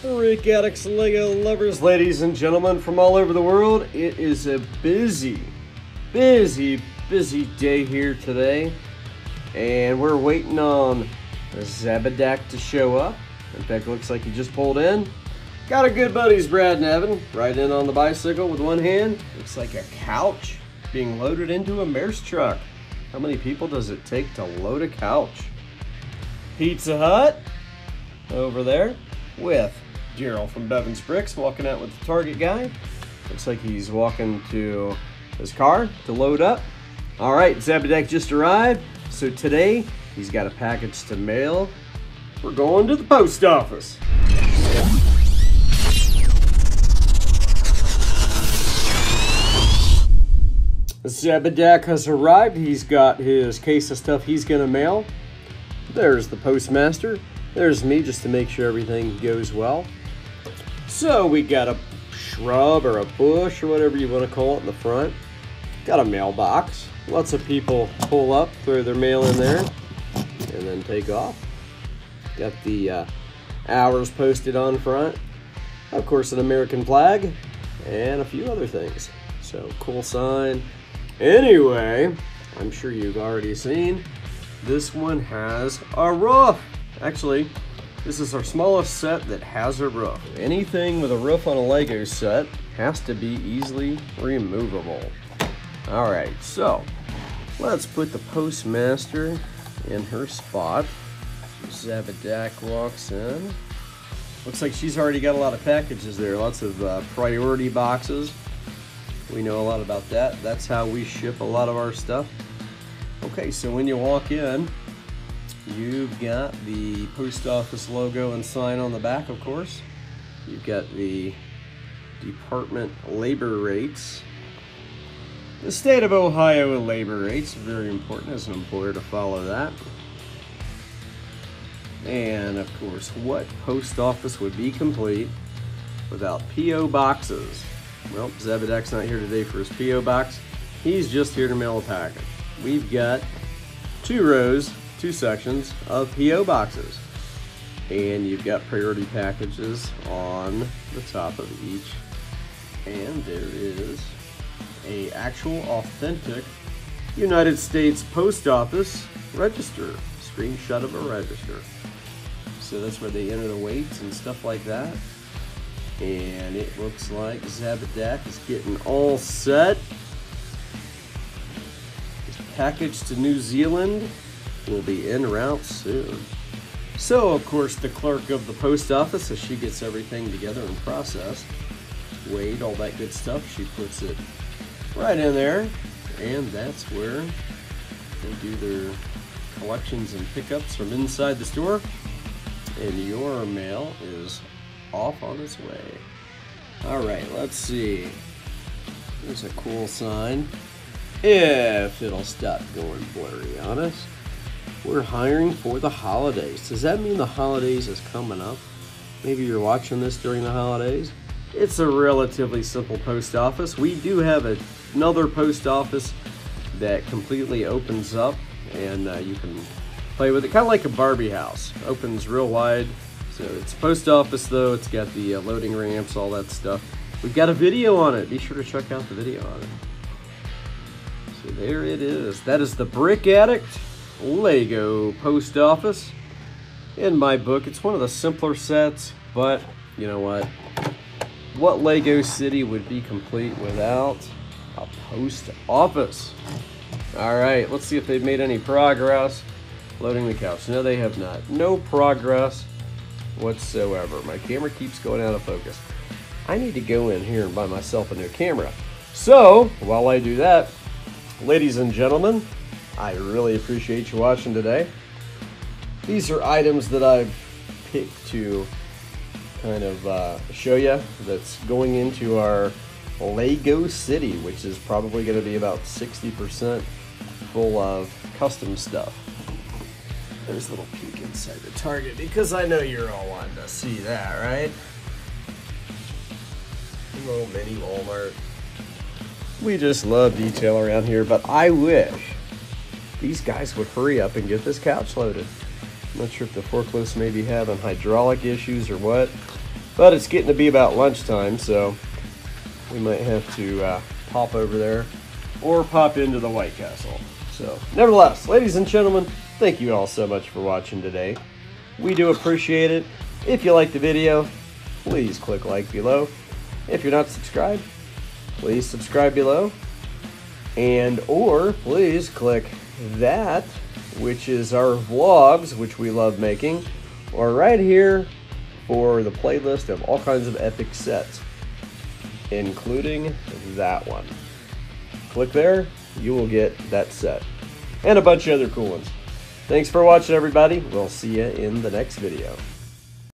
Brick Addicts Lego lovers, ladies and gentlemen from all over the world, it is a busy, busy, busy day here today. And we're waiting on Zabadak to show up. In fact, looks like he just pulled in. Got our good buddies Brad and Evan right in on the bicycle with one hand. Looks like a couch being loaded into a Maersk truck. How many people does it take to load a couch? Pizza Hut over there with Gerald from Bevan's Bricks walking out with the Target guy. Looks like he's walking to his car to load up. All right, Zabadak just arrived. So today he's got a package to mail. We're going to the post office. Zabadak has arrived. He's got his case of stuff he's going to mail. There's the postmaster. There's me just to make sure everything goes well. So we got a shrub or a bush or whatever you want to call it in the front. Got a mailbox. Lots of people pull up, throw their mail in there, and then take off. Got the uh, hours posted on front. Of course, an American flag and a few other things. So cool sign. Anyway, I'm sure you've already seen this one has a roof. Actually, this is our smallest set that has a roof. Anything with a roof on a Lego set has to be easily removable. All right, so let's put the postmaster in her spot. Zabadak walks in. Looks like she's already got a lot of packages there, lots of uh, priority boxes. We know a lot about that. That's how we ship a lot of our stuff. Okay, so when you walk in, you've got the post office logo and sign on the back, of course. You've got the department labor rates. The state of Ohio labor rates, very important as an employer to follow that. And of course, what post office would be complete without P.O. boxes? Well, Zabadak's not here today for his P.O. box. He's just here to mail a package. We've got two rows, two sections of P.O. boxes. And you've got priority packages on the top of each. And there is a actual authentic United States Post Office register, screenshot of a register. So that's where they enter the weights and stuff like that. And it looks like Zabadak is getting all set. His package to New Zealand will be en route soon. So, of course, the clerk of the post office, as she gets everything together and processed, weighed, all that good stuff, she puts it right in there. And that's where they do their collections and pickups from inside the store. And your mail is off on its way. All right, let's see. There's a cool sign. If it'll stop going blurry on us. We're hiring for the holidays. Does that mean the holidays is coming up? Maybe you're watching this during the holidays. It's a relatively simple post office. We do have a, another post office that completely opens up and uh, you can play with it, kind of like a Barbie house. Opens real wide. So it's post office though. It's got the uh, loading ramps, all that stuff. We've got a video on it. Be sure to check out the video on it. So there it is. That is the Brick Addict Lego post office. In my book, it's one of the simpler sets, but you know what? What Lego city would be complete without a post office? All right, let's see if they've made any progress loading the couch. No, they have not. No progress whatsoever. My camera keeps going out of focus. I need to go in here and buy myself a new camera. So, while I do that, ladies and gentlemen, I really appreciate you watching today. These are items that I've picked to kind of uh, show you that's going into our Lego City, which is probably going to be about 60% full of custom stuff. There's a little peek inside the Target because I know you're all wanting to see that, right? Little mini Walmart. We just love detail around here, but I wish these guys would hurry up and get this couch loaded. I'm not sure if the forklifts may be having hydraulic issues or what, But it's getting to be about lunchtime, so we might have to uh, pop over there or pop into the White Castle. So, nevertheless, ladies and gentlemen, thank you all so much for watching today. We do appreciate it. If you liked the video, please click like below. If you're not subscribed, please subscribe below. And or please click that, which is our vlogs, which we love making, or right here for the playlist of all kinds of epic sets, including that one. Click there, you will get that set. And a bunch of other cool ones. Thanks for watching, everybody. We'll see you in the next video.